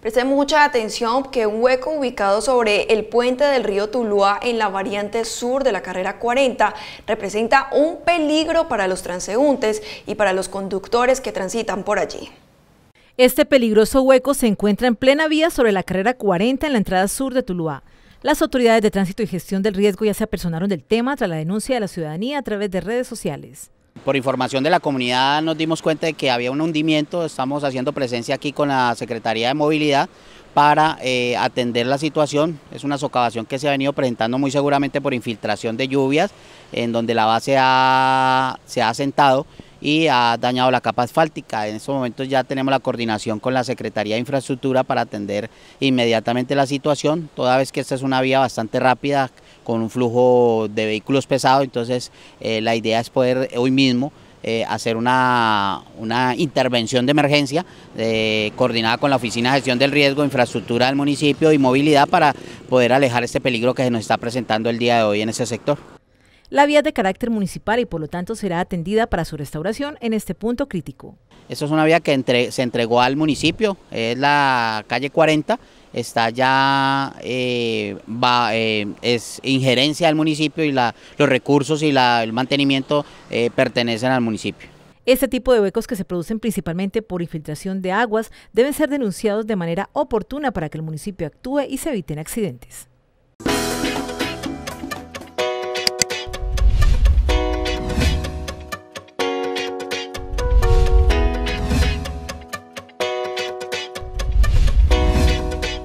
Preste mucha atención que un hueco ubicado sobre el puente del río Tuluá en la variante sur de la carrera 40 representa un peligro para los transeúntes y para los conductores que transitan por allí. Este peligroso hueco se encuentra en plena vía sobre la carrera 40 en la entrada sur de Tuluá. Las autoridades de tránsito y gestión del riesgo ya se apersonaron del tema tras la denuncia de la ciudadanía a través de redes sociales. Por información de la comunidad nos dimos cuenta de que había un hundimiento, estamos haciendo presencia aquí con la Secretaría de Movilidad para eh, atender la situación. Es una socavación que se ha venido presentando muy seguramente por infiltración de lluvias, en donde la base se ha asentado y ha dañado la capa asfáltica. En estos momentos ya tenemos la coordinación con la Secretaría de Infraestructura para atender inmediatamente la situación, toda vez que esta es una vía bastante rápida con un flujo de vehículos pesados, entonces eh, la idea es poder hoy mismo eh, hacer una, una, intervención de emergencia eh, coordinada con la Oficina de Gestión del Riesgo, Infraestructura del municipio y movilidad para poder alejar este peligro que se nos está presentando el día de hoy en ese sector. La vía es de carácter municipal y por lo tanto será atendida para su restauración en este punto crítico. Esta es una vía que se entregó al municipio, es la calle 40, está ya, eh, va, eh, es injerencia del municipio y la, los recursos y la, el mantenimiento eh, pertenecen al municipio. Este tipo de huecos que se producen principalmente por infiltración de aguas deben ser denunciados de manera oportuna para que el municipio actúe y se eviten accidentes.